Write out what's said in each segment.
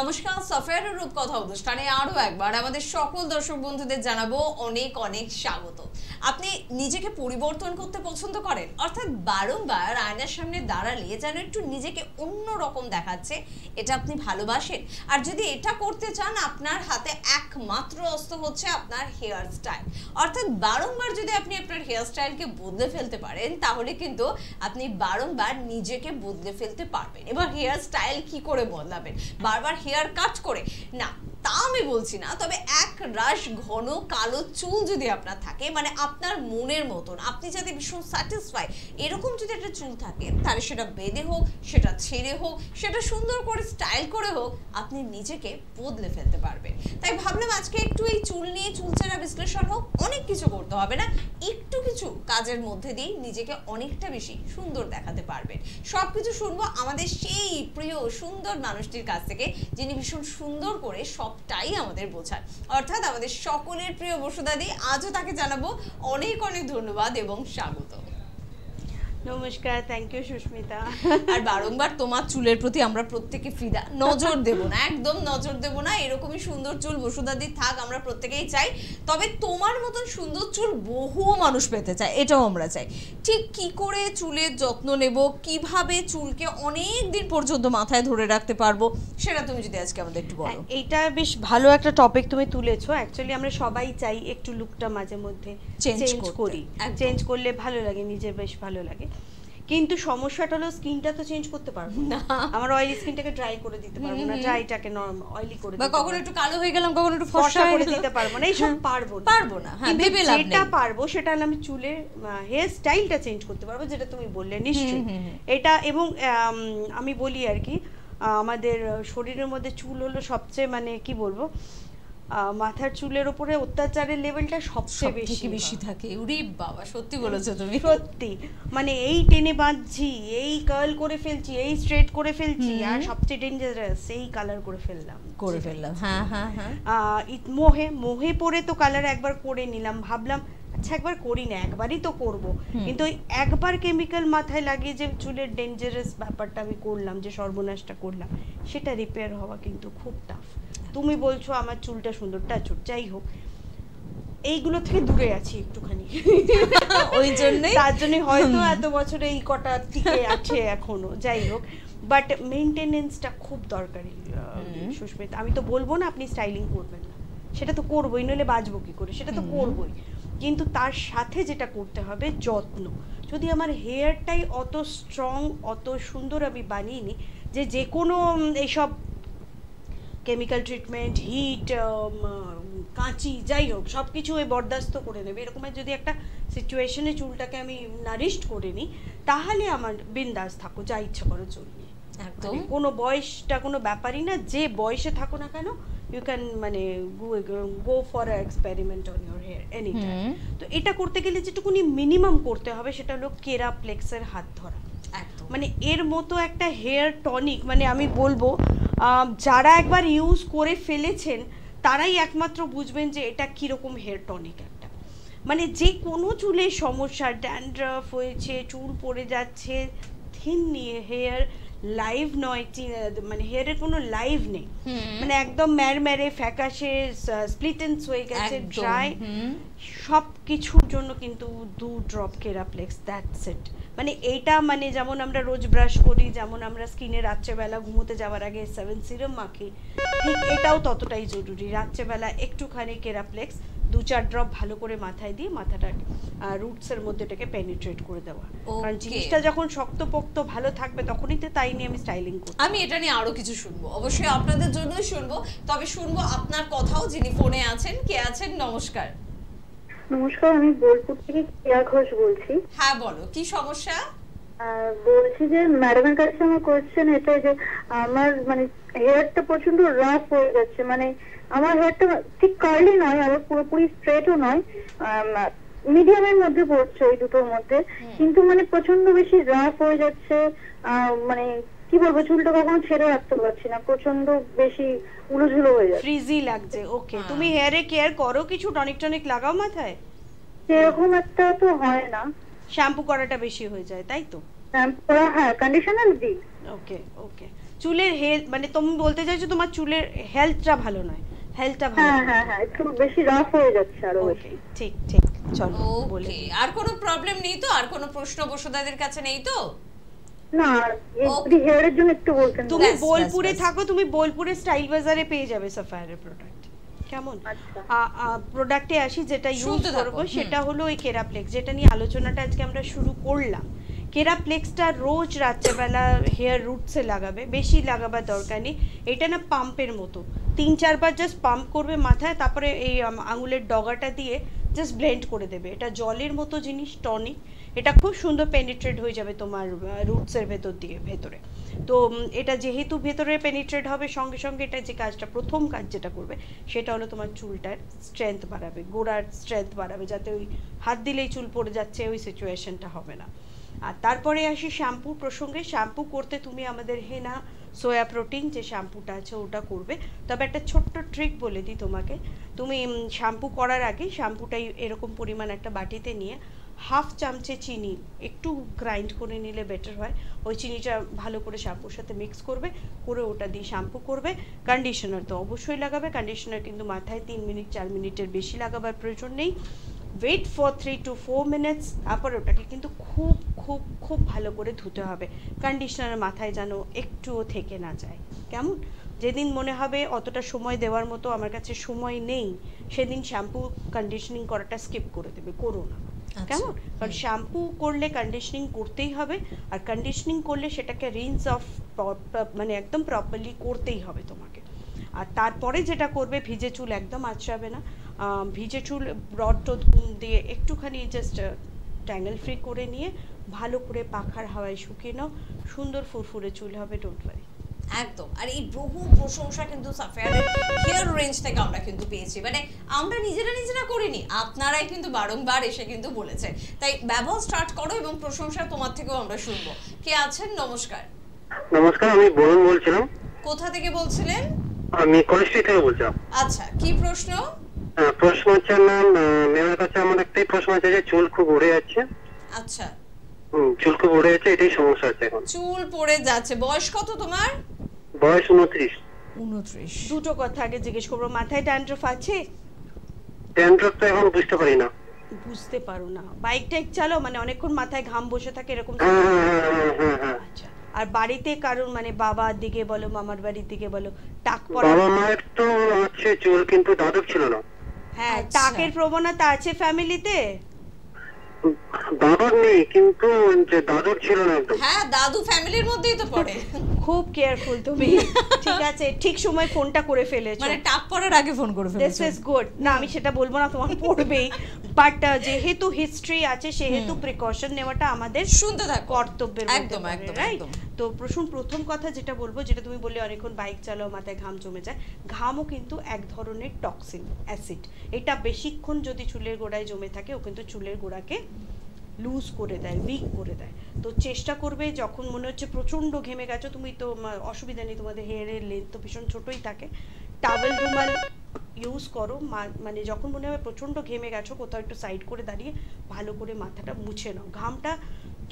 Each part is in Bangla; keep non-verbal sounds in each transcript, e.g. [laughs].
নমস্কার সফের রূপকথা অনুষ্ঠানে আরও একবার আমাদের সকল দর্শক বন্ধুদের জানাব অনেক অনেক স্বাগত। আপনি নিজেকে পরিবর্তন করতে পছন্দ করেন? অর্থাৎ বারংবার আয়নার সামনে দাঁড়ালে যেন একটু নিজেকে অন্য রকম দেখাচ্ছে, এটা আপনি ভালোবাসেন। আর যদি এটা করতে চান, আপনার হাতে একমাত্র অস্ত্র হচ্ছে আপনার হেয়ার স্টাইল অর্থাৎ বারংবার যদি আপনি আপনার হেয়ার স্টাইলকে বদলে ফেলতে পারেন, তাহলে কিন্তু আপনি বারংবার নিজেকে বদলে ফেলতে পারবেন। এবার হেয়ার স্টাইল কি করে বদলাবেন? বারবার হেয়ার কাট করে? না তা আমি বলছি না, তবে এক রাশ ঘন কালো চুল যদি আপনার থাকে মানে আপনার মনের মতন, আপনি যাতে ভীষণ স্যাটিসফাই এরকম যদি একটা চুল থাকে, তাহলে সেটা বেঁধে হোক, সেটা ছেড়ে হোক, সেটা সুন্দর করে স্টাইল করে হোক, আপনি নিজেকে বদলে ফেলতে পারবেন। তাই ভাবলাম আজকে একটু এই চুল নিয়ে, চুল চুলচেরা বিশ্লেষণ হোক, অনেক কিছু করতে হবে না, একটু কিছু কাজের মধ্যে দিয়ে নিজেকে অনেকটা বেশি সুন্দর দেখাতে পারবেন। সব কিছু শুনব আমাদের সেই প্রিয়, সুন্দর মানুষটির কাছ থেকে, যিনি ভীষণ সুন্দর করে সবটাই আমাদের বোঝার অর্থাৎ আমাদের সকলের প্রিয় বসুদাদি আজও তাকে জানাব অনেক অনেক ধন্যবাদ এবং স্বাগত নমস্কার থ্যাংক ইউ সুস্মিতা। [laughs] আর বারংবার তোমার চুলের প্রতি আমরা প্রত্যেকে ফিদা নজর দেব না একদম নজর দেব না এরকমই সুন্দর চুল বসুদাদি থাক আমরা প্রত্যেকেই চাই। তবে তোমার মতন সুন্দর চুল বহু মানুষ পেতে চায় এটাও আমরা চাই। ঠিক কি করে চুলের যত্ন নেব কীভাবে চুলকে অনেক দিন পর্যন্ত মাথায় ধরে রাখতে পারব সেটা তুমি যদি আজকে আমাদের একটু বলো। এইটা বেশ ভালো একটা টপিক তুমি তুলেছো। অ্যাকচুয়ালি আমরা সবাই চাই একটু লুকটা মাঝে মধ্যে চেঞ্জ করি। চেঞ্জ করলে ভালো লাগে নিজের বেশ ভালো লাগে। কিন্তু সমস্যাটা হলো স্কিনটা তো চেঞ্জ করতে পারব না। আমার অয়েলি স্কিনটাকে ড্রাই করে দিতে পারব না ড্রাইটাকে নরমাল অয়েলি করে বা কখনো একটু কালো হয়ে গেলাম কখনো একটু ফর্সা করে দিতে পারব না এইসব পারব না। পারব না হ্যাঁ ভেবে লাভ যেটা পারব সেটা হলো আমি চুলের হেয়ার স্টাইলটা চেঞ্জ করতে পারব যেটা তুমি বললে নিশ্চয়ই। এটা এবং আমি বলি আর কি আমাদের শরীরের মধ্যে চুল হলো সবচেয়ে মানে কি বলব মাথার চুলের উপরে অত্যাচারের লেভেলটা সবচেয়ে সব বেশি থেকে বেশি থাকে। উরি বাবা সত্যি বলেছ তুমি। সত্যি। মানে এই টেনে বাঁধছি এই কার্ল করে ফেলছি এই স্ট্রেট করে ফেলছি আর সবচেয়ে ডেঞ্জারাস এই কালার করে ফেললাম। করে ফেললাম হ্যাঁ হ্যাঁ হ্যাঁ। মোহে মোহে পরে তো কালার একবার করে নিলাম। ভাবলাম আচ্ছা একবার করি না একবারই তো করব। কিন্তু ওই একবার কেমিক্যাল মাথায় লাগিয়ে যে চুলের ডেঞ্জারাস ব্যাপারটা আমি করলাম যে সর্বনাশটা করলাম সেটা রিপেয়ার হওয়া কিন্তু খুব টাফ তুমি বলছো আমার চুলটা সুন্দর টাচুট যাই হোক। এইগুলো থেকে দূরে আছি একটুখানি। [laughs] ওই জন্যই? তার জন্য হয়তো এত বছরে এই কটা টিকে আছে এখনও যাই হোক। বাট মেনটেনেন্সটা খুব দরকারি সুস্মিতা। আমি তো বলব না আপনি স্টাইলিং করবেন না। সেটা তো করবোই নইলে বাঁচবো কি করে? সেটা তো করবোই। কিন্তু তার সাথে যেটা করতে হবে যত্ন। যদি আমার হেয়ারটাই অত স্ট্রং অত সুন্দর আমি বানিয়ে যে যে কোনো এইসব কেমিক্যাল ট্রিটমেন্ট হিট কাঁচি যাই হোক সব কিছু ওই বরদাস্ত করে নেবে। এরকমের যদি একটা সিচুয়েশনে চুলটাকে আমি নারিশড করে নিই তাহলে আমার বিন্দাস থাকো যা ইচ্ছা করো চুল নিয়ে একদম। মানে কোনো বয়সটা কোনো ব্যাপারই না যে বয়সে থাকো না কেন ইউ ক্যান মানে go for experiment on your hair any তো এটা করতে গেলে যেটুকুনি মিনিমাম করতে হবে সেটা হলো কেরাপ্লেক্সের হাত ধরা। মানে এর মতো একটা হেয়ার টনিক মানে আমি বলব যারা একবার ইউজ করে ফেলেছেন তারাই একমাত্র বুঝবেন যে এটা কীরকম হেয়ার টনিক একটা। মানে যে কোনো চুলের সমস্যা ড্যান্ড্রাফ হয়েছে চুল পড়ে যাচ্ছে থিন নিয়ে হেয়ার লাইভ নয় মানে হেয়ারের কোনো লাইভ নেই। মানে একদম ম্যারম্যারে ফ্যাকাশে স্প্লিটেন্স হয়ে গেছে ড্রাই। সব কিছুর জন্য কিন্তু দু ড্রপ কেরাপ্লেক্স দ্যাটস ইট মানে এইটা মানে যেমন আমরা রোজ ব্রাশ করি যেমন আমরা স্কিনে রাত্রেবেলা ঘুমোতে যাওয়ার আগে সেভেন সিরাম মাখি ঠিক এটাও ততটাই জরুরি। রাত্রেবেলা একটুখানি কেরাপ্লেক্স দু চার ড্রপ ভালো করে মাথায় দিয়ে মাথাটা রুটসের মধ্যে এটাকে পেনিট্রেট করে দেওয়া। কারণ জিনিসটা যখন শক্তপোক্ত ভালো থাকবে তখনই তো তাই নিয়ে আমি স্টাইলিং করি আমি এটা নিয়ে আরও কিছু শুনব। অবশ্যই আপনাদের জন্যই শুনব। তবে শুনব আপনার কথাও যিনি ফোনে আছেন কে আছেন? নমস্কার। নমস্কার আমি বোলপুর থেকে কেয়া ঘোষ বলছি। হ্যাঁ বলো কি সমস্যা? বলছি যে ম্যাডামের কাছে আমার কোয়েশ্চেন এটা যে আমার মানে হেয়ারটা প্রচণ্ড রাফ হয়ে যাচ্ছে। মানে আমার হেয়ারটা ঠিক কার্লি নয় আবার পুরোপুরি স্ট্রেটও নয়। মিডিয়ামের মধ্যে পড়ছে ওই দুটোর মধ্যে। কিন্তু মানে প্রচণ্ড বেশি রাফ হয়ে যাচ্ছে। আহ, মানে কি বলব চুলটা কখনো ছেড়ে রাখতে পারছি না প্রচণ্ড বেশি উলুঝুলো হয়ে যাচ্ছে। ফ্রিজি লাগছে ওকে হ্যাঁ। তুমি হেয়ারে কেয়ার করো কিছু টনিক টনিক লাগাও মাথায়? সেরকম একটা তো হয় না। শ্যাম্পু করাটা বেশি হয়ে যায় তাই তো? শ্যাম্পু করা হ্যাঁ কন্ডিশনার দিই। ওকে ওকে চুলের হেলথ মানে তুমি বলতে চাইছো তোমার চুলের হেলথটা ভালো নয়। হেলথটা ভালো হ্যাঁ হ্যাঁ হ্যাঁ একটু বেশি রাফ হয়ে যাচ্ছে আরও বেশি। ঠিক ঠিক চলো বলে ওকে আর কোনো প্রবলেম নেই তো? আর কোনো প্রশ্ন বসুদাদের কাছে নেই তো? না এই হেয়ারের জন্য একটু বলতেন তুমি বোলপুরে। থাকো তুমি বোলপুরে স্টাইল বাজারে পেয়ে যাবে সাফায়ারের প্রোডাক্ট কেমন? আচ্ছা। প্রোডাক্টে আসি যেটা ইউজ করব। সেটা হলো ওই কেরাপ্লেক্স যেটা নিয়ে আলোচনাটা আজকে আমরা শুরু করলাম। কেরাপ্লেক্সটা রোজ রাত্রেবেলা হেয়ার রুটসে লাগাবে বেশি লাগাবার দরকার নেই। এটা না পাম্পের মতো। তিন চারবার জাস্ট পাম্প করবে মাথায় তারপরে এই আঙুলের ডগাটা দিয়ে জাস্ট ব্লেন্ড করে দেবে। এটা জলের মতো জিনিস টনিক এটা খুব সুন্দর পেনিট্রেট হয়ে যাবে তোমার রুটসের ভেতর দিয়ে, ভেতরে। তো এটা যেহেতু ভেতরে পেনিট্রেট হবে, সঙ্গে সঙ্গে এটা যে কাজটা, প্রথম কাজ যেটা করবে, সেটা হলো তোমার চুলটার স্ট্রেংথ বাড়াবে, গোড়ার স্ট্রেংথ বাড়াবে, যাতে ওই হাত দিলেই চুল পড়ে যাচ্ছে, ওই সিচুয়েশনটা হবে না। আর তারপরে আসি শ্যাম্পু প্রসঙ্গে। শ্যাম্পু করতে তুমি আমাদের হেনা সোয়া প্রোটিন যে শ্যাম্পুটা আছে, ওটা করবে। তবে একটা ছোট্ট ট্রিক বলে দিই তোমাকে। তুমি শ্যাম্পু করার আগে শ্যাম্পুটাই এরকম পরিমাণ একটা বাটিতে নিয়ে হাফ চামচে চিনি একটু গ্রাইন্ড করে নিলে বেটার হয়। ওই চিনিটা ভালো করে শ্যাম্পুর সাথে মিক্স করবে, করে ওটা দিয়ে শ্যাম্পু করবে। কন্ডিশনার তো অবশ্যই লাগাবে। কন্ডিশনার কিন্তু মাথায় তিন মিনিট, চার মিনিটের বেশি লাগাবার প্রয়োজন নেই। Wait for three two four minutes তারপর ওটাকে কিন্তু খুব খুব খুব ভালো করে ধুতে হবে। কন্ডিশনার মাথায় যেন একটুও থেকে না যায়। কেমন? যেদিন মনে হবে অতটা সময় দেওয়ার মতো আমার কাছে সময় নেই, সেদিন শ্যাম্পু কন্ডিশনিং করাটা স্কিপ করে দেবে, করো না। কেমন? কারণ শ্যাম্পু করলে কন্ডিশনিং করতেই হবে, আর কন্ডিশনিং করলে সেটাকে রিন্স অফ মানে একদম প্রপারলি করতেই হবে তোমাকে। আর তারপরে যেটা করবে, ভিজে চুল একদম আঁচড়াবে না। ভিজে চুল ব্রড টোদ দিয়ে একটুখানি জাস্ট ট্যাঙ্গেল ফ্রি করে নিয়ে ভালো করে পাখার হাওয়ায় শুকিয়ে নাও। সুন্দর ফুরফুরে চুল হবে ডোন্ট ওয়ারি একদম। আর এই বহু প্রশংসা কিন্তু সাফিয়ারের হেয়ার রেঞ্জ থেকে আমরা কিন্তু পেয়েছি। মানে আমরা নিজেরা নিজেরা করিনি আপনারাই কিন্তু বারংবার এসে কিন্তু বলেছে তাই ব্যবহার স্টার্ট করো এবং প্রশংসা তোমার থেকেও আমরা শুনব। কে আছেন? নমস্কার। নমস্কার আমি বরুণ বলছিলাম। কোথা থেকে বলছিলেন? আমি কলেজটি থেকে বলছিলাম। আচ্ছা কি প্রশ্ন? প্রশ্ন হচ্ছে ম্যাম ম্যামের কাছে আমার একটাই প্রশ্ন আছে যে চুল খুব উড়ে যাচ্ছে। আচ্ছা। হুম, চুল খুব উড়ে যাচ্ছে এটাই সমস্যা আছে এখন। চুল পড়ে যাচ্ছে। বয়স কত তোমার? বয়স উনত্রিশ। উনত্রিশ। দুটো কথা আগে জিজ্ঞেস করব মাথায় ড্যান্ড্রফ আছে? ড্যান্ড্রফ তো এখন বুঝতে পারি না। বুঝতে পারো না। বাইক টাইক চালো মানে অনেকক্ষণ মাথায় ঘাম বসে থাকে এরকম হ্যাঁ হ্যাঁ হ্যাঁ আচ্ছা। আর বাড়িতে কারণ মানে বাবার দিকে বলো মামার বাড়ির দিকে বলো টাক পড়া বাবা মায়ের তো আছে চুল কিন্তু দাদুর ছিল না। হ্যাঁ আচ্ছা। টাকের প্রবণতা আছে ফ্যামিলিতে বাবার নেই কিন্তু যে দাদুর ছিল না একদম। হ্যাঁ দাদু ফ্যামিলির মধ্যেই তো পড়ে। খুব কেয়ারফুল তুমি। ঠিক আছে ঠিক সময় ফোনটা করে ফেলেছো। মানে টাক পড়ার আগে ফোন করে দিস ইজ গুড না আমি সেটা বলব না তোমার পড়বেই। বাট যেহেতু হিস্ট্রি আছে সেহেতু প্রিকশন নেওয়াটা আমাদের শুনতে থাকো। কর্তব্যের একদম, একদম, একদম। তো প্রথম প্রথম কথা যেটা বলব যেটা তুমি বললে অনেকক্ষণ বাইক চালাও মাথায় ঘাম জমে যায়। ঘামও কিন্তু এক ধরনের টক্সিন অ্যাসিড এটা বেশিক্ষণ যদি চুলের গোড়ায় জমে থাকে ও কিন্তু চুলের গোড়াকে লুজ করে দেয় উইক করে দেয়। তো চেষ্টা করবে যখন মনে হচ্ছে প্রচণ্ড ঘেমে গেছো তুমি তো অসুবিধা নেই তোমাদের হেয়ারের লেন্থ তো ভীষণ ছোটই থাকে। টাওয়েল রুমাল ইউজ করো মানে যখন মনে হয় প্রচণ্ড ঘেমে গেছো কোথাও একটু সাইড করে দাঁড়িয়ে ভালো করে মাথাটা মুছে নাও। ঘামটা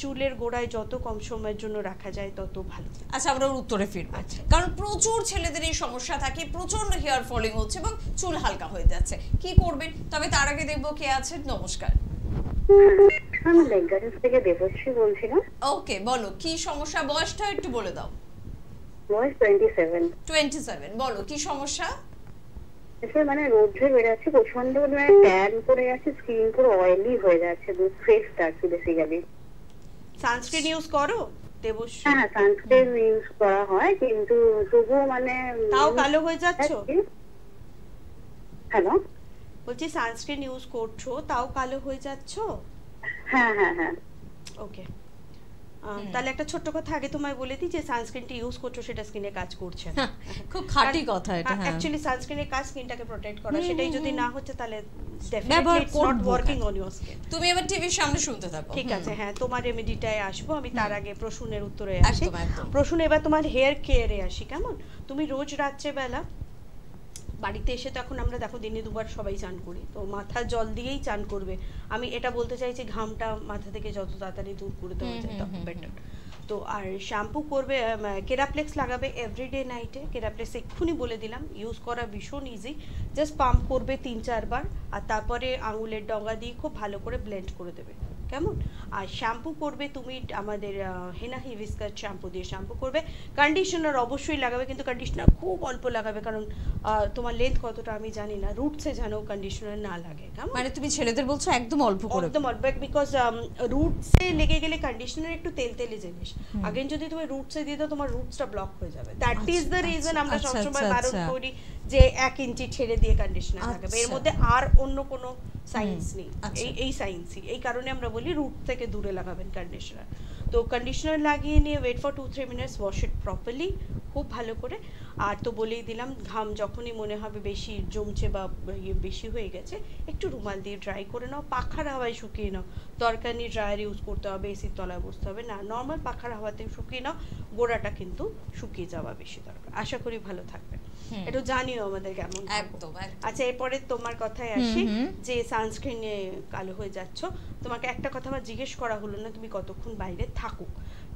চুলের গোড়ায় যত কম সময়ের জন্য রাখা যায় তত ভালো। আচ্ছা আমরা ওর উত্তরে ফিরবো। আচ্ছা। কারণ প্রচুর ছেলেদের এই সমস্যা থাকে প্রচণ্ড হেয়ার ফলিং হচ্ছে এবং চুল হালকা হয়ে যাচ্ছে। কি করবেন? তবে তার আগে দেখব কে আছেন। নমস্কার। আমি লেগারেন্স থেকে দেবশ্রী বলছিলাম। ওকে বলো কি সমস্যা? বয়সটা একটু বলে দাও। বয়স টোয়েন্টি সেভেন টোয়েন্টি সেভেন বলো কি সমস্যা? এসে মানে রোদ্রে বেরোচ্ছে প্রচণ্ড মানে ট্যান পড়ে যাচ্ছে স্কিন পুরো অয়েলি হয়ে যাচ্ছে ফেসটা আর কি বেসিক্যালি সানস্ক্রিন ইউজ করো দেবশ্রী? হ্যাঁ হ্যাঁ সানস্ক্রিন ইউজ করা হয় কিন্তু তবুও মানে তাও কালো হয়ে যাচ্ছ? হ্যালো? বলছি সানস্ক্রিন ইউজ করছ তাও কালো হয়ে যাচ্ছ? হ্যাঁ হ্যাঁ হ্যাঁ। ওকে তাহলে একটা ছোট্ট কথা আগে তোমায় বলে দিই যে সানস্ক্রিনটি ইউজ করছ সেটা স্কিনে কাজ করছে খুব খাঁটি কথা এটা হ্যাঁ। অ্যাকচুয়ালি সানস্ক্রিনের কাজ স্কিনটাকে প্রোটেক্ট করা সেটাই যদি না হচ্ছে তাহলে definitely it's not working on your skin তুমি এবার টিভির সামনে শুনতে থাকো। ঠিক আছে হ্যাঁ তোমার রেমেডিটায় আসব আমি তার আগে প্রশ্নের উত্তরে আসি। প্রশ্ন এবার তোমার হেয়ার কেয়ারে আসি কেমন? তুমি রোজ রাত্রেবেলা বাড়িতে এসে তো এখন আমরা দেখো দিনে দুবার সবাই চান করি। তো মাথা জল দিয়েই চান করবে। আমি এটা বলতে চাইছি ঘামটা মাথা থেকে যত তাড়াতাড়ি দূর করে দেওয়া যায় তত বেটার তো আর শ্যাম্পু করবে কেরাপ্লেক্স লাগাবে এভরিডে নাইটে কেরাপ্লেক্স এক্ষুনি বলে দিলাম ইউজ করা ভীষণ ইজি জাস্ট পাম্প করবে তিন চারবার আর তারপরে আঙুলের ডগা দিয়ে খুব ভালো করে ব্লেন্ড করে দেবে। কেমন? আর শ্যাম্পু করবে তুমি আমাদের হেনা হিভিস্কার শ্যাম্পু দিয়ে শ্যাম্পু করবে। কন্ডিশনার অবশ্যই লাগাবে কিন্তু কন্ডিশনার খুব অল্প লাগাবে কারণ তোমার লেন্থ কতটা আমি জানি না। রুটসে যেন কন্ডিশনার না লাগে কেমন? মানে তুমি ছেলেদের বলছো একদম অল্প করে। একদম অল্প বিকজ রুটসে লেগে গেলে কন্ডিশনার একটু তেল তেলে জিনিস। আগেন যদি তুমি রুটসে দিয়ে দাও তোমার রুটসটা ব্লক হয়ে যাবে। দ্যাট ইজ দ্য রিজন আমরা আচ্ছা, সবসময় আচ্ছা, বারণ আচ্ছা। করি যে এক ইঞ্চি ছেড়ে দিয়ে কন্ডিশনার লাগাবে। এর। মধ্যে আর অন্য কোনো সায়েন্স নেই। আচ্ছা। এই এই সায়েন্সই এই কারণে আমরা বলি রুট থেকে দূরে লাগাবেন কন্ডিশনার তো কন্ডিশনার লাগিয়ে নিয়ে wait for two three minutes wash it properly খুব ভালো করে। আর তো বলেই দিলাম ঘাম যখনই মনে হবে বেশি জমছে বা ইয়ে বেশি হয়ে গেছে একটু রুমাল দিয়ে ড্রাই করে নাও পাখার হাওয়ায় শুকিয়ে নাও। দরকার নেই ড্রায়ার ইউজ করতে হবে এসির তলায় বসতে হবে। না নর্মাল পাখার হাওয়াতে শুকিয়ে নাও গোড়াটা কিন্তু শুকিয়ে যাওয়া বেশি দরকার। আশা করি ভালো থাকবে। একটু জানিও আমাদের কেমন একদম। আচ্ছা এরপরে তোমার কথায় আসি। যে সানস্ক্রিনে কালো হয়ে যাচ্ছ। তোমাকে একটা কথা আমার জিজ্ঞেস করা হলো না তুমি কতক্ষণ বাইরে থাকো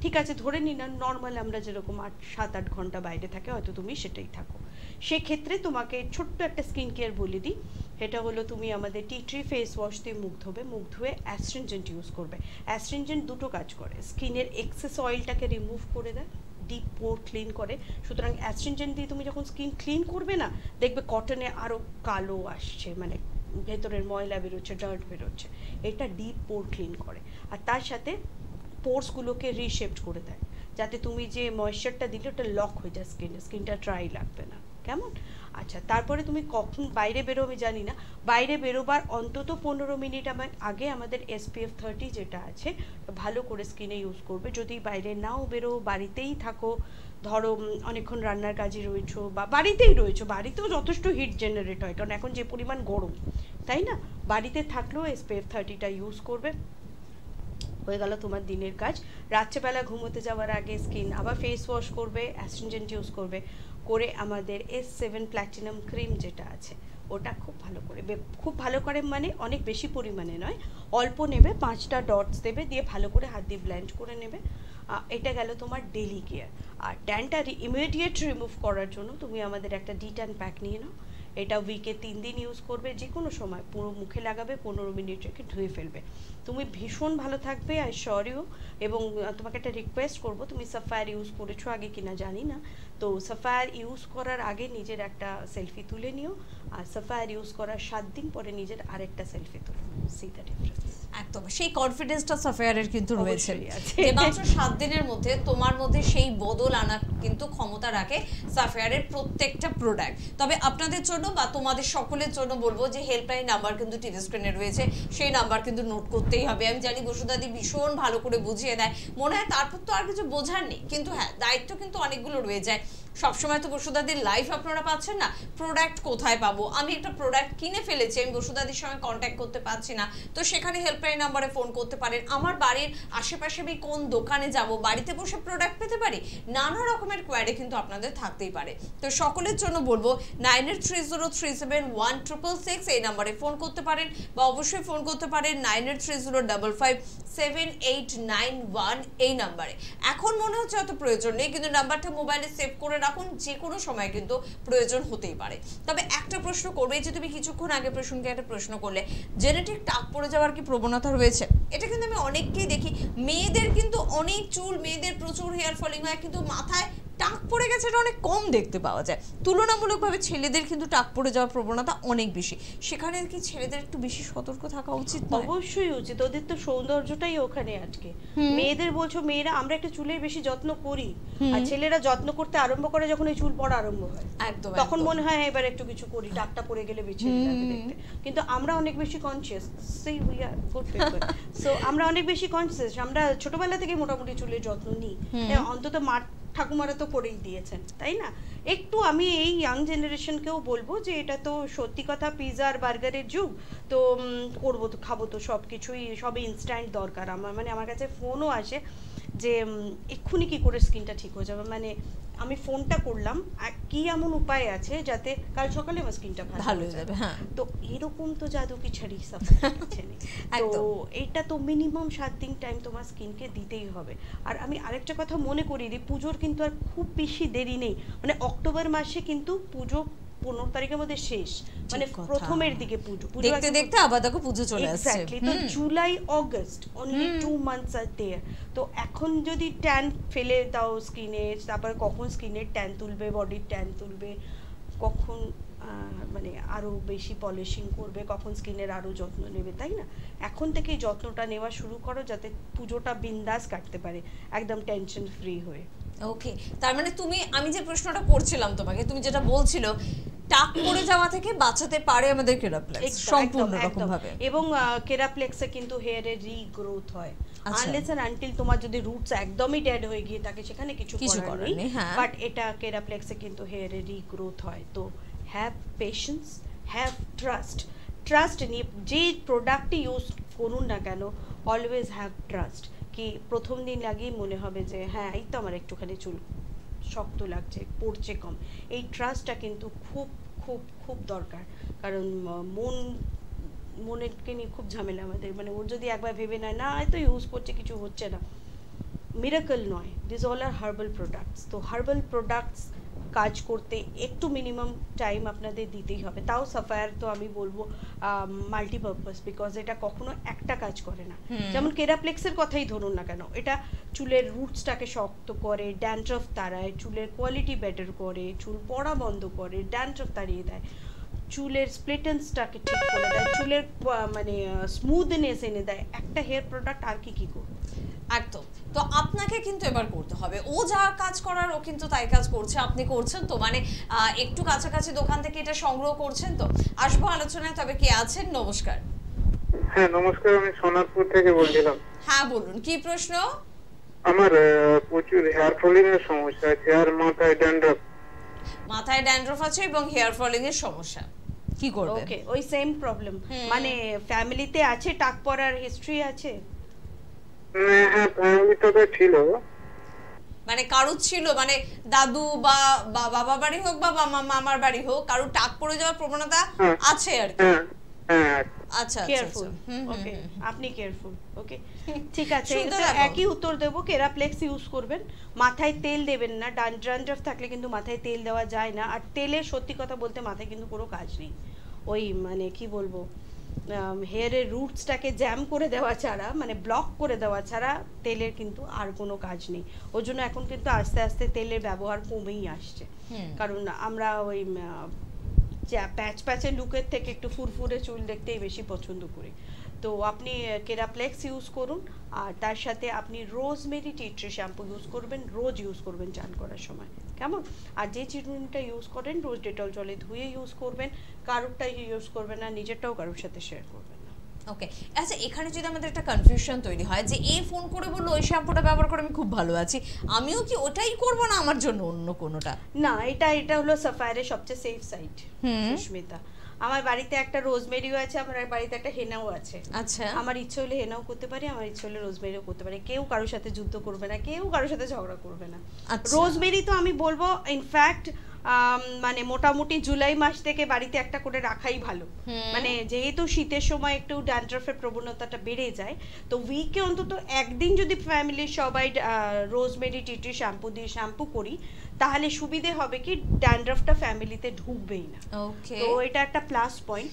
ঠিক আছে ধরে নি না নর্মাল আমরা যেরকম আট সাত আট ঘণ্টা বাইরে থাকে হয়তো তুমি সেটাই থাকো। সেক্ষেত্রে তোমাকে ছোট্ট একটা স্কিন কেয়ার বলে দিই। এটা হলো তুমি আমাদের টি ট্রি ফেস ওয়াশ দিয়ে মুখ ধোবে। মুখ ধুয়ে অ্যাস্ট্রিনজেন্ট ইউজ করবে। অ্যাস্ট্রিনজেন্ট দুটো কাজ করে। স্কিনের এক্সেস অয়েলটাকে রিমুভ করে দেয়। ডিপ পোর ক্লিন করে। সুতরাং অ্যাস্ট্রিনজেন্ট দিয়ে তুমি যখন স্কিন ক্লিন করবে না, দেখবে কটনে আরও কালো আসছে মানে ভেতরের ময়লা বেরোচ্ছে ডার্ট বেরোচ্ছে। এটা ডিপ পোর ক্লিন করে। আর তার সাথে পোর্সগুলোকে রিশেপ্ট করে দেয়। যাতে তুমি যে ময়েশ্চারটা দিলে, ওটা লক হয়ে যায় স্কিনে স্কিনটা ড্রাই লাগবে না। কেমন? আচ্ছা তারপরে তুমি কখন বাইরে বেরো আমি জানি না। বাইরে বেরোবার অন্তত পনেরো মিনিট আমার আগে আমাদের এসপিএফ থার্টি যেটা আছে, ভালো করে স্কিনে ইউজ করবে। যদি বাইরে নাও বেরো বাড়িতেই থাকো, ধরো অনেকক্ষণ রান্নার কাজে রয়েছো বা বাড়িতেই রয়েছো, বাড়িতেও যথেষ্ট হিট জেনারেট হয়, কারণ এখন যে পরিমাণ গরম, তাই না? বাড়িতে থাকলেও এসপিএফ থার্টিটা ইউজ করবে। হয়ে গেল তোমার দিনের কাজ। রাত্রেবেলা ঘুমোতে যাওয়ার আগে স্কিন আবার ফেস ওয়াশ করবে অ্যাস্ট্রিনজেন্ট ইউজ করবে। করে আমাদের এস সেভেন প্ল্যাটিনাম ক্রিম যেটা আছে, ওটা খুব ভালো করে খুব ভালো করে মানে অনেক বেশি পরিমাণে নয়, অল্প নেবে, পাঁচটা ডটস দেবে, দিয়ে ভালো করে হাত দিয়ে ব্ল্যান্ড করে নেবে। এটা গেল তোমার ডেলি কেয়ার আর ট্যানটা ইমিডিয়েট রিমুভ করার জন্য তুমি আমাদের একটা ডি ট্যান প্যাক নিয়ে নাও। এটা উইকে তিন দিন ইউজ করবে যে কোনো সময়, পুরো মুখে লাগাবে, পনেরো মিনিট রেখে ধুয়ে ফেলবে। তুমি ভীষণ ভালো থাকবে আর শরিও এবং তোমাকে একটা রিকোয়েস্ট করব, তুমি সাফায়ার ইউজ করেছ আগে কিনা জানি না তো সাফায়ার ইউজ করার আগে নিজের একটা সেলফি তুলে নিও। আর সাফায়ার ইউজ করার সাত দিন পরে নিজের আরেকটা সেলফি তুলে। সি দ্য ডিফারেন্স একদম। সেই কনফিডেন্সটা সাফায়ারের কিন্তু রয়েছে। যে মাত্র সাত দিনের মধ্যে তোমার মধ্যে সেই বদল আনা কিন্তু ক্ষমতা রাখে সাফায়ারের প্রত্যেকটা প্রোডাক্ট তবে আপনাদের জন্য বা তোমাদের সকলের জন্য বলব যে হেল্পলাইন নাম্বার কিন্তু টিভি স্ক্রিনে রয়েছে। সেই নাম্বার কিন্তু নোট করতেই হবে। আমি জানি বসুদাদি ভীষণ ভালো করে বুঝিয়ে দেয়। মনে হয় তারপর তো আর কিছু বোঝার নেই। কিন্তু হ্যাঁ দায়িত্ব কিন্তু অনেকগুলো রয়ে যায়। সবসময় তো বসুদাদির লাইফ আপনারা পাচ্ছেন না। প্রোডাক্ট কোথায় পাবো? আমি একটা প্রোডাক্ট কিনে ফেলেছি। আমি বসুদাদির সঙ্গে কন্ট্যাক্ট করতে পারছি না। তো সেখানে হেল্পলাইন নাম্বারে ফোন করতে পারেন। আমার বাড়ির আশেপাশে আমি কোন দোকানে যাব, বাড়িতে বসে প্রোডাক্ট পেতে পারি? নানা রকমের কোয়ারি কিন্তু আপনাদের থাকতেই পারে। তো সকলের জন্য বলব nine eight three zero three seven one triple six এই নাম্বারে ফোন করতে পারেন বা অবশ্যই ফোন করতে পারেন nine eight three zero double five seven eight nine one এই নাম্বারে এখন মনে হচ্ছে অত প্রয়োজন নেই, কিন্তু নাম্বারটা মোবাইলে সেভ করে রাখুন, যে কোনো সময় কিন্তু প্রয়োজন হতেই পারে। তবে একটা প্রশ্ন করবে যে তুমি কিছুক্ষণ আগে প্রশ্নকে একটা প্রশ্ন করলে জেনেটিক টাক পড়ে যাওয়ার কি প্রবণতা রয়েছে। এটা কিন্তু আমি অনেককেই দেখি। মেয়েদের কিন্তু অনেক চুল, মেয়েদের প্রচুর হেয়ার ফলিং হয়, কিন্তু মাথায় টাক পড়ে গেছে এটা অনেক কম দেখতে পাওয়া যায়। তুলনামূলকভাবে ছেলেদের কিন্তু টাক পড়ে যাওয়ার প্রবণতা অনেক বেশি। সেখানে কি ছেলেদের একটু বেশি সতর্ক থাকা উচিত অবশ্যই উচিত। ওদের তো সৌন্দর্যটাই ওখানে আজকে মেয়েদের বলছো মেয়েরা আমরা একটা চুলের বেশি যত্ন করি। আর ছেলেরা যত্ন করতে আরম্ভ করে যখন এই চুল পড়া আরম্ভ হয়। একদম তখন মনে হয় হ্যাঁ, এবার একটু কিছু করি টাকটা পড়ে গেলে দেখতে। কিন্তু আমরা অনেক বেশি কনসিয়াস সেই উই আর গুড সো আমরা অনেক বেশি কনসিয়াস আমরা ছোটবেলা থেকে মোটামুটি চুলের যত্ন নিই। হ্যাঁ, অন্তত মা ঠাকুমারা তো করেই দিয়েছেন, তাই না? একটু আমি এই ইয়াং জেনারেশনকেও বলব যে এটা তো সত্যি কথা পিৎজা আর বার্গারের যুগ, তো করব তো, খাব তো সব কিছুই সবই ইনস্ট্যান্ট দরকার। আমার মানে আমার কাছে ফোনও আসে যে এক্ষুনি কি করে স্কিনটা ঠিক হয়ে যাবে মানে আমি ফোনটা করলাম কি এমন উপায় আছে যাতে কাল সকালে আমার স্কিনটা ভালো হয়ে যাবে, হ্যাঁ। তো এরকম তো জাদু কি ছাড়ি সব আছে নেই। তো। এটা তো মিনিমাম সাত দিন টাইম তোমার স্কিনকে দিতেই হবে আর আমি আরেকটা কথা মনে করি দিই পুজোর কিন্তু আর খুব বেশি দেরি নেই মানে অক্টোবর মাসে কিন্তু পুজো পনেরো তারিখের মধ্যে শেষ। মানে প্রথমের দিকে পুজো। দেখতে দেখতে আবার দেখো পুজো চলে আসছে। এক্স্যাক্টলি তো July August only two months R there তো এখন যদি ট্যান ফেলে দাও স্কিনে তারপরে কখন স্কিনের ট্যান তুলবে বডির ট্যান তুলবে কখন মানে আরও বেশি পলিশিং করবে কখন স্কিনের আরও যত্ন নেবে তাই না? এখন থেকেই যত্নটা নেওয়া শুরু করো যাতে পুজোটা বিন্দাস কাটতে পারে একদম টেনশন ফ্রি হয়ে। ওকে তার মানে তুমি আমি যে প্রশ্নটা করছিলাম তোমাকে তুমি যেটা বলছিল টাক পড়ে যাওয়া থেকে বাঁচাতে পারে আমাদের কেরাপ্লেক্স সম্পূর্ণ রকম ভাবে এবং কেরাপ্লেক্সে কিন্তু হেয়ারের রিগ্রোথ হয়। আনলেস এন্ড আনটিল তোমার যদি রুটস একদমই ডেড হয়ে গিয়ে থাকে সেখানে কিছু কিছু করার নেই। নেই, হ্যাঁ। বাট এটা কেরাপ্লেক্সে কিন্তু হেয়ারের রিগ্রোথ হয়। তো have patience have trust trust নিয়ে যে প্রোডাক্টই ইউজ করুন না কেন অলওয়েজ হ্যাভ ট্রাস্ট কি প্রথম দিন লাগেই মনে হবে যে হ্যাঁ এই তো আমার একটুখানি চুল শক্ত লাগছে, পড়ছে কম। এই ট্রাস্টটা কিন্তু খুব খুব খুব দরকার। কারণ মন মনেরকে নিয়ে খুব ঝামেলা আমাদের। মানে ওর যদি একবার ভেবে নেয়, না তো ইউজ করছে, কিছু হচ্ছে না। মিরাকল নয়। This all are herbal products তো হার্বাল প্রোডাক্টস কাজ করতে একটু মিনিমাম টাইম আপনাদের দিতেই হবে। তাও সাফায়ার তো আমি বলব মাল্টিপারপাস বিকজ এটা কখনো একটা কাজ করে না। যেমন কেরাপ্লেক্সের কথাই ধরুন না কেন এটা চুলের রুটসটাকে শক্ত করে ড্যান্ড্রফ তাড়ায় চুলের কোয়ালিটি বেটার করে চুল পড়া বন্ধ করে ড্যান্ড্রফ তাড়িয়ে দেয় চুলের স্প্লিটেন্সটাকে ঠিক করে দেয় চুলের মানে স্মুথনেস এনে দেয় একটা হেয়ার প্রোডাক্ট আর কি কি করবে? একদম। তো আপনাকে কিন্তু এবার করতে হবে। ও যা কাজ করার ও কিন্তু তাই কাজ করছে আপনি করছেন তো। মানে একটু কাছাকাছি দোকান থেকে এটা সংগ্রহ করছেন তো। আসব আলোচনায় তবে কে আছেন? নমস্কার। হ্যাঁ নমস্কার আমি সোনারপুর থেকে বলছিলাম। হ্যাঁ বলুন কি প্রশ্ন? আমার প্রচুর হেয়ার ফলিং এর সমস্যা আছে আর মাথায় ড্যান্ড্রফ মাথায় ড্যান্ড্রফ আছে এবং হেয়ার ফলিং এর সমস্যা। কি করবে ওকে ওই সেম প্রবলেম হুম। মানে ফ্যামিলিতে আছে টাক পড়ার হিস্ট্রি আছে? হ্যাঁ তো ছিল। মানে কারুর ছিল? মানে দাদু বা বাবা বাড়ি হোক বা মামার বাড়ি হোক কারুর টাক পড়ে যাওয়ার প্রবণতা আছে আর কি? হ্যাঁ হ্যাঁ আচ্ছা আচ্ছা কেয়ারফুল আচ্ছা। হুম, ওকে আপনি কেয়ারফুল ওকে [laughs] ঠিক আছে। একই উত্তর দেবো কেরাপ্লেক্স ইউজ করবেন মাথায় তেল দেবেন না ড্যান্ড্রাফ থাকলে কিন্তু মাথায় তেল দেওয়া যায় না আর তেলের সত্যি কথা বলতে মাথায় কিন্তু কোনো কাজ নেই। ওই মানে কি বলব হেয়ারের রুটসটাকে জ্যাম করে দেওয়া ছাড়া মানে ব্লক করে দেওয়া ছাড়া তেলের কিন্তু আর কোনো কাজ নেই। ওই জন্য এখন কিন্তু আস্তে আস্তে তেলের ব্যবহার কমেই আসছে। কারণ আমরা ওই প্যাচ প্যাচের লুকের থেকে একটু ফুরফুরে চুল দেখতেই বেশি পছন্দ করি। তো আপনি কেরাপ্লেক্স ইউজ করুন আর তার সাথে আপনি rosemary tea tree shampoo use করবেন রোজ ইউজ করবেন চান করার সময়। কেমন? আর যে চিরুনিটা ইউজ করেন রোজ ডেটল জলে ধুয়ে ইউজ করবেন কারোরটা ইউজ করবেন না নিজেরটাও কারোর সাথে শেয়ার করবেন না। ওকে আচ্ছা এখানে যদি আমাদের একটা কনফিউশন তৈরি হয় যে এ ফোন করে বলল ওই শ্যাম্পুটা ব্যবহার করে আমি খুব ভালো আছি আমিও কি ওটাই করব না আমার জন্য অন্য কোনোটা? না এটা এটা হলো সাফায়ারের সবচেয়ে সেফ সাইট হুম। সুস্মিতা। আমার বাড়িতে একটা রোজমেরিও আছে আমার বাড়িতে একটা হেনাও আছে। আচ্ছা। আমার ইচ্ছে হলে হেনাও করতে পারি আমার ইচ্ছে হলে রোজমেরিও করতে পারি। কেউ কারোর সাথে যুদ্ধ করবে না কেউ কারোর সাথে ঝগড়া করবে না। আচ্ছা। রোজমেরি তো আমি বলব ইনফ্যাক্ট মানে মোটামুটি জুলাই মাস থেকে বাড়িতে একটা করে রাখাই ভালো। মানে যেহেতু শীতের সময় একটু ড্যান্ড্রফের প্রবণতাটা বেড়ে যায় তো উইকে অন্তত একদিন যদি ফ্যামিলির সবাই রোজমেরি টিটি শ্যাম্পু দিয়ে শ্যাম্পু করি তাহলে সুবিধে হবে কি ড্যান্ড্রফটা ফ্যামিলিতে ঢুকবেই না। তো এটা একটা প্লাস পয়েন্ট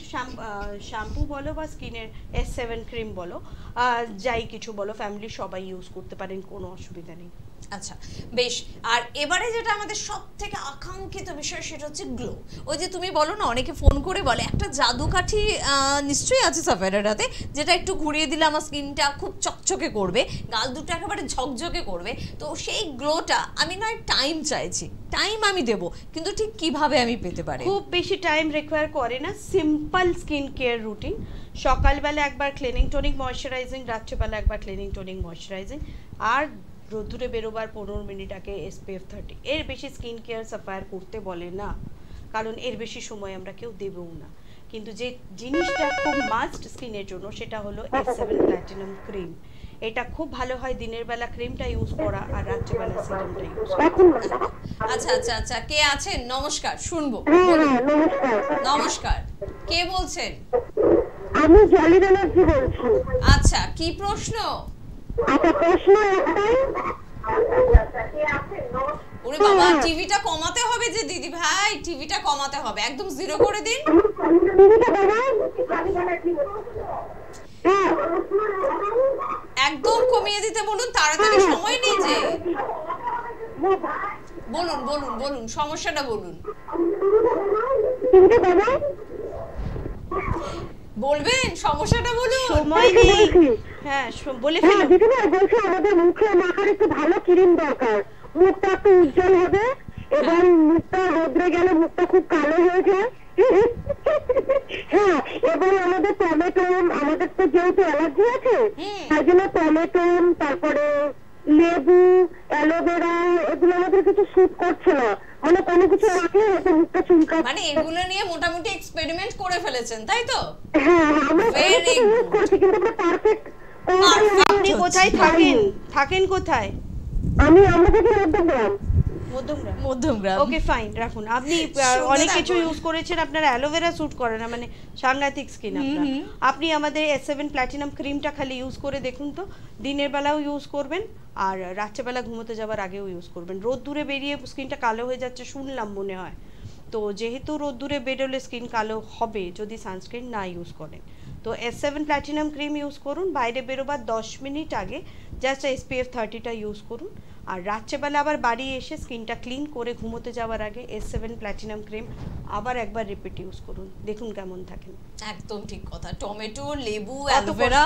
শ্যাম্পু বলো বা স্কিনের এস সেভেন ক্রিম বলো আহ, যাই কিছু বলো ফ্যামিলির সবাই ইউজ করতে পারেন কোনো অসুবিধা নেই। আচ্ছা বেশ। আর এবারে যেটা আমাদের সব থেকে আকাঙ্ক্ষিত বিষয় সেটা হচ্ছে গ্লো। ওই যে তুমি বলো না, অনেকে ফোন করে বলে, একটা জাদুকাঠি নিশ্চয়ই আছে সাফারের হাতে যেটা একটু ঘুরিয়ে দিলে আমার স্কিনটা খুব চকচকে করবে, গাল দুটো একেবারে ঝকঝকে করবে। তো সেই গ্লোটা আমি নয়, টাইম চাইছি। টাইম আমি দেব, কিন্তু ঠিক কীভাবে আমি পেতে পারি? খুব বেশি টাইম রিকোয়ার করে না সিম্পল স্কিন কেয়ার রুটিন সকালবেলা একবার ক্লিনিং টোনিক ময়শ্চারাইজিং রাত্রেবেলা একবার ক্লিনিং টোনিক ময়শ্চারাইজিং আর রোদ্দুরে বেরোবার পনেরো মিনিট আগে এসপিএফ থার্টি এর বেশি স্কিন কেয়ার সাফায়ার করতে বলে না কারণ এর বেশি সময় আমরা কেউ দেবও না। কিন্তু যে জিনিসটা খুব মাস্ট স্কিনের জন্য সেটা হলো এস সেভেন প্ল্যাটিনাম ক্রিম এটা খুব ভালো হয় দিনের বেলা ক্রিমটা ইউজ করা আর রাত্রেবেলা সিরামটা ইউজ আচ্ছা আচ্ছা আচ্ছা কে আছেন? নমস্কার শুনব হ্যাঁ। হ্যাঁ নমস্কার। নমস্কার কে বলছেন? আমি জলি ব্যানার্জি বলছি। আচ্ছা কি প্রশ্ন? আচ্ছা প্রশ্ন একটাই ওরে বাবা টিভিটা কমাতে হবে যে দিদি ভাই টিভিটা কমাতে হবে। একদম জিরো করে দিন। টিভিটা বাবা একদম কমিয়ে দিতে বলুন তাড়াতাড়ি সময় নেই যে। বলুন বলুন বলুন সমস্যাটা বলুন। বলবেন সমস্যাটা বলুন। সময় নেই। হ্যাঁ বলে হ্যাঁ ফেলো। দিদিভাই বলছি আমাদের মুখে মাখার একটু ভালো ক্রিম দরকার। মুখটা একটু উজ্জ্বল হবে এবং মুখটা রোদ্রে গেলে মুখটা খুব কালো হয়ে যায়। [laughs] হ্যাঁ এবং আমাদের টমেটো আমাদের তো যেহেতু অ্যালার্জি আছে তাই জন্য টমেটো তারপরে লেবু অ্যালোভেরা এগুলো আমাদের কিছু স্যুট করছে না। মানে কোনো কিছু রাখলে হয়তো মুখটা চুলকাচ্ছে। মানে এগুলো নিয়ে মোটামুটি এক্সপেরিমেন্ট করে ফেলেছেন তাই তো? হ্যাঁ হ্যাঁ আমরা. করছি কিন্তু আমরা পারফেক্ট আপনি কোথায় থাকেন? থাকেন কোথায়? আমি আমরা যদি মধ্যগ্রাম মধ্যমগ্রাম। মধ্যমগ্রাম। ওকে ফাইন রাখুন। আপনি অনেক কিছু ইউজ করেছেন আপনার অ্যালোভেরা স্যুট করে না মানে সাংঘাতিক স্কিন আপনার। আপনি আমাদের এস সেভেন প্ল্যাটিনাম ক্রিমটা খালি ইউজ করে দেখুন তো। দিনের বেলাও ইউজ করবেন আর রাত্রেবেলা ঘুমোতে যাওয়ার আগেও ইউজ করবেন। রোদ দূরে বেরিয়ে স্কিনটা কালো হয়ে যাচ্ছে শুনলাম মনে হয়। তো যেহেতু রোদ্দুরে বেরোলে স্কিন কালো হবে যদি সানস্ক্রিন না ইউজ করেন। তো S seven platinum cream use করুন, বাইরে বেরোবার দশ মিনিট আগে জাস্ট এস পি এফ থার্টিটা ইউজ করুন। আর রাত্রেবেলা আবার বাড়ি এসে স্কিনটা ক্লিন করে ঘুমোতে যাওয়ার আগে এস সেভেন প্ল্যাটিনাম ক্রিম আবার একবার রিপিট ইউজ করুন। দেখুন কেমন থাকেন একদম ঠিক কথা। টমেটো লেবু অ্যালোভেরা।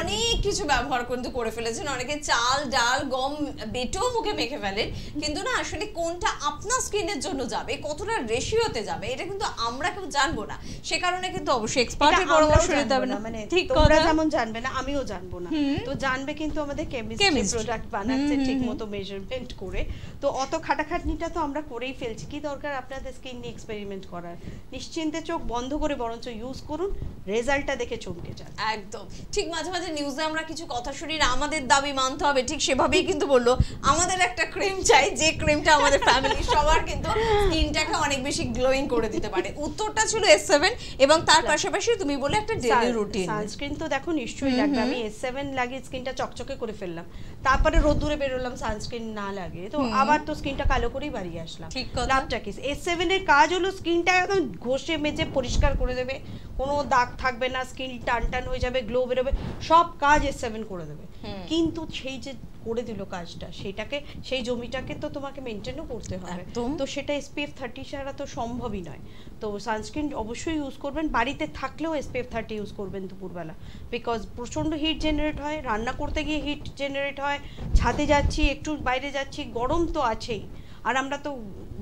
অনেক কিছু ব্যবহার কিন্তু করে ফেলেছেন। অনেকে চাল ডাল গম বেটেও মুখে মেখে ফেলেন। কিন্তু না আসলে কোনটা আপনার স্কিনের জন্য যাবে কতটা রেশিওতে যাবে এটা কিন্তু আমরা কেউ জানব না। সে কারণে কিন্তু অবশ্যই এক্সপার্টের পরামর্শ নিতে হবে না, মানে ঠিক তোমরা যেমন জানবে না আমিও জানব না। তো জানবে কিন্তু আমাদের কেমিস্ট্রি প্রোডাক্ট বানাচ্ছে হুম, হুম, ঠিক মতো মেজারমেন্ট করে। তো অত খাটাখাটনিটা তো আমরা করেই ফেলছি। কি দরকার আপনাদের স্কিন নিয়ে এক্সপেরিমেন্ট করার? নিশ্চিন্তে চোখ বন্ধ করে বরঞ্চ ইউজ করুন রেজাল্টটা দেখে চমকে যান। একদম। ঠিক মাঝে মাঝে নিউজে আমরা কিছু কথা শুনি না আমাদের দাবি মানতে হবে ঠিক সেভাবেই কিন্তু বলল আমাদের একটা ক্রিম চাই যে ক্রিমটা আমাদের ফ্যামিলি সবার কিন্তু স্কিনটাকে অনেক বেশি গ্লোয়িং করে দিতে পারে। উত্তরটা ছিল এস সেভেন এবং তার পাশাপাশি তুমি বলে একটা ডেলি রুটিন সানস্ক্রিন তো দেখো নিশ্চয়ই লাগবে। আমি এস সেভেন লাগিয়ে স্কিনটা চকচকে করে ফেললাম। তারপরে রোদ্দুরে বেরোলাম সানস্ক্রিন না লাগে তো আবার তো স্কিনটা কালো করেই বাড়িয়ে আসলাম। ঠিক। লাভটা কি? এস সেভেন এর কাজ হলো স্কিনটা একদম ঘষে মেজে পরিষ্কার করে দেবে। কোনো দাগ থাকবে না স্কিন টান টান হয়ে যাবে গ্লো বেরোবে সব কাজ এস সেভেন করে দেবে। কিন্তু সেই যে করে দিল কাজটা সেটাকে সেই জমিটাকে তো তোমাকে মেনটেনও করতে হবে। তো সেটা এসপিএফ থার্টি ছাড়া তো সম্ভবই নয়। তো সানস্ক্রিন অবশ্যই ইউজ করবেন বাড়িতে থাকলেও এসপিএফ থার্টি ইউজ করবেন দুপুরবেলা। বিকজ প্রচণ্ড হিট জেনারেট হয় রান্না করতে গিয়ে হিট জেনারেট হয় ছাদে যাচ্ছি একটু বাইরে যাচ্ছি গরম তো আছেই। আর আমরা তো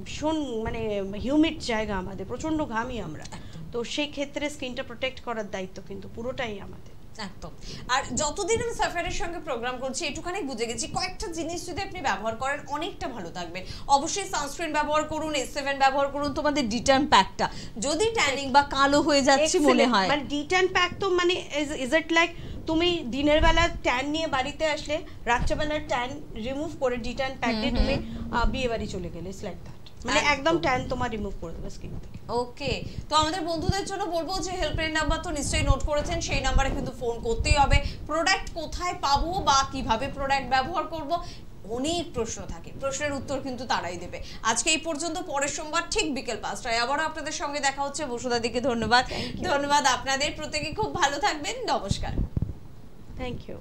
ভীষণ মানে হিউমিড জায়গা আমাদের প্রচণ্ড ঘামি আমরা। তো সেই ক্ষেত্রে স্কিনটা প্রোটেক্ট করার দায়িত্ব কিন্তু পুরোটাই আমাদের। একদম। আর যতদিন আমি সাফারের সঙ্গে প্রোগ্রাম করছি একটুখানি বুঝে গেছি কয়েকটা জিনিস যদি আপনি ব্যবহার করেন অনেকটা ভালো থাকবে। অবশ্যই সানস্ক্রিন ব্যবহার করুন এস সেভেন ব্যবহার করুন তোমাদের ডিটার্ন প্যাকটা যদি ট্যানিং বা কালো হয়ে যাচ্ছে মনে হয়। মানে ডিট্যান প্যাক তো মানে ইজ ইট লাইক তুমি দিনের বেলা ট্যান নিয়ে বাড়িতে আসলে রাত্রেবেলা ট্যান রিমুভ করে ডিট্যান প্যাক দিয়ে তুমি বিয়ে বাড়ি চলে গেলে দ্যাট মানে একদম। ট্যান তোমার রিমুভ করে দেবে স্কিন থেকে। ওকে তো আমাদের বন্ধুদের জন্য বলব যে হেল্পলাইন নাম্বার তো নিশ্চয়ই নোট করেছেন সেই নাম্বারে কিন্তু ফোন করতেই হবে। প্রোডাক্ট কোথায় পাবো বা কীভাবে প্রোডাক্ট ব্যবহার করব? অনেক প্রশ্ন থাকে। প্রশ্নের উত্তর কিন্তু তারাই দেবে। আজকে এই পর্যন্ত পরের সোমবার ঠিক বিকেল পাঁচটায় আবারও আপনাদের সঙ্গে দেখা হচ্ছে। বসুদাদিকে ধন্যবাদ। ধন্যবাদ আপনাদের। প্রত্যেকে খুব ভালো থাকবেন। নমস্কার। Thank you